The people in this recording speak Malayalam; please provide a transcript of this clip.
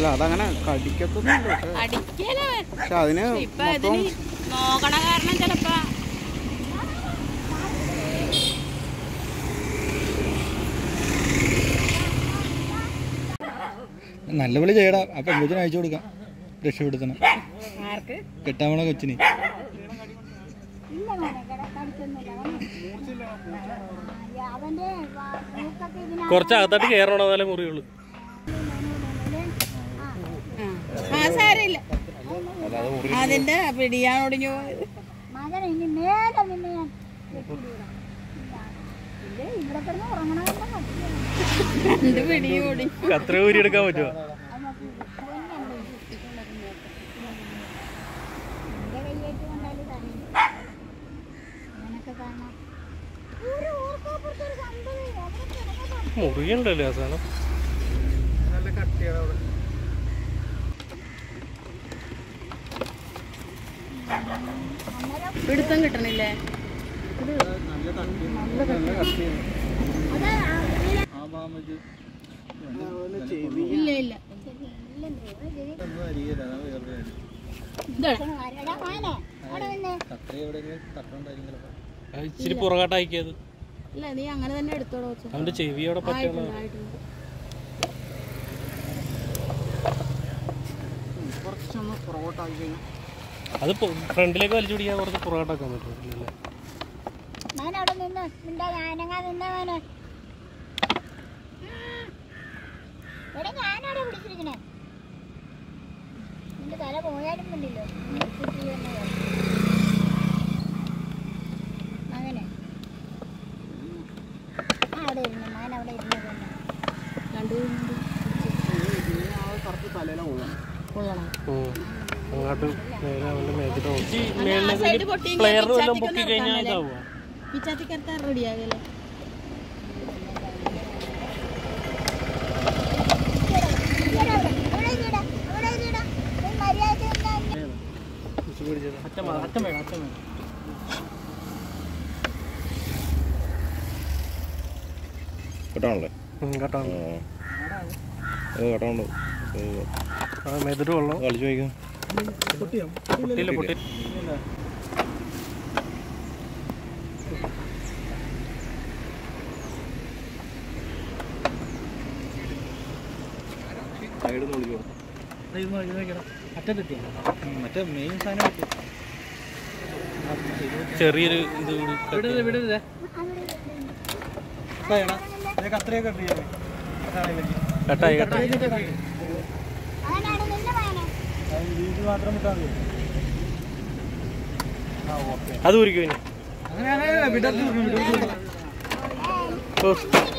അല്ല അതങ്ങനെ കടിക്കത്തൊന്നുമില്ല പക്ഷെ അതിന് ഇപ്പൊ നോക്കണ കാരണം ചിലപ്പോ നല്ല വിളി ചെയ്യടാ. ആ പെൺകൊച്ചിനെ അയച്ചു കൊടുക്കാം. രക്ഷപ്പെടുത്തണം. പോണ കൊച്ചിന്. കുറച്ച് അകത്തോട്ട് കയറണം എന്നാലേ മുറിയുള്ളൂ ആ സാരമില്ല അതിന്റെ പിടിയാണൊടിഞ്ഞു പോയത് മകൻ ഇനി മേലെ നിന്നെ ഞാൻ വെട്ടിയിടുക. ഇത് ഇവിടെ കിടന്ന് ഉറങ്ങണമെന്ന് പറ്റില്ല എന്റെ പിടിയോടി അത്ര ഊരി എടുക്കാൻ പറ്റുമോ എന്റെ കൊണ്ടാലും തരയില്ല അങ്ങനൊക്കെ കാണാം. ഒരു ഓർക്കപ്പുറത്തൊരു സംഭവം അവിടെ കിടക്കുന്ന മുറിയുണ്ടല്ലോ ആ സാധനം? നല്ല കട്ടിയാണ് അവിടെ പിടുത്തം കിട്ടണില്ലേ നല്ല കട്ടി നല്ല കട്ടിയാണ് ആ ഭാഗം വെച്ച് ചെവി ഇല്ല ഇല്ല ഒന്നും അരിയില്ല അതാണ് വേറെ കാര്യം. ഇതാണ് ആരെടാ മോനെ അവിടെ നിന്നെ കത്രി എവിടെയെങ്കിലും കിട്ടണില്ലേ? അത് ഇച്ചിരി പുറകോട്ടാക്കിയത്. ഇല്ല നീ അങ്ങനെ തന്നെ എടുത്തോളൂ. അവന്റെ ചെവിയോടെ ആയിട്ടുണ്ട് കുറച്ചൊന്ന് കഴിഞ്ഞാൽ അത് ഫ്രണ്ടിലേക്ക് വലിച്ചു പിടിക്കാൻ കുറച്ച് പുറകോട്ടൊക്കെ പറ്റില്ല? മോനെ അവിടെ നിന്ന് നിന്റെ ഞാനങ്ങാ നിന്ന മോനെ. ഇവിടെ ഞാനവിടെ പിടിച്ചിരിക്കണേ. നിന്റെ തല പോയാലും കണ്ടില്ലോ? അങ്ങനെ ആ അവിടെ ഇരുന്നു ഞാൻ അവിടെ ഇരുന്നു രണ്ടു തലയിലാണ് കൊള്ളണം. അങ്ങോട്ട് നേരെ അവന്റെ പൊട്ടിയെങ്കിൽ പ്ലെയറിന് വല്ലതും പൊക്കി കഴിഞ്ഞാൽ? ഇതാവുക അച്ഛൻ വേണം അച്ഛൻ വേണം കേട്ടാണല്ലേ? മെതിട്ട് കൊള്ളാം. കളിച്ചു വയ്ക്കാം മറ്റേ മെയിൻ സാധനം. ചെറിയൊരു ഇത് കൂടി വിടരുത്. കട്ടായി കട്ടായി അങ്ങനെ അവിടെ നിന്ന് മോനെ മാത്രം വിട്ടാൽ മതി. അത് ഇനി. അങ്ങനെ വിടർത്തി ഓ. ഇരിക്ക്,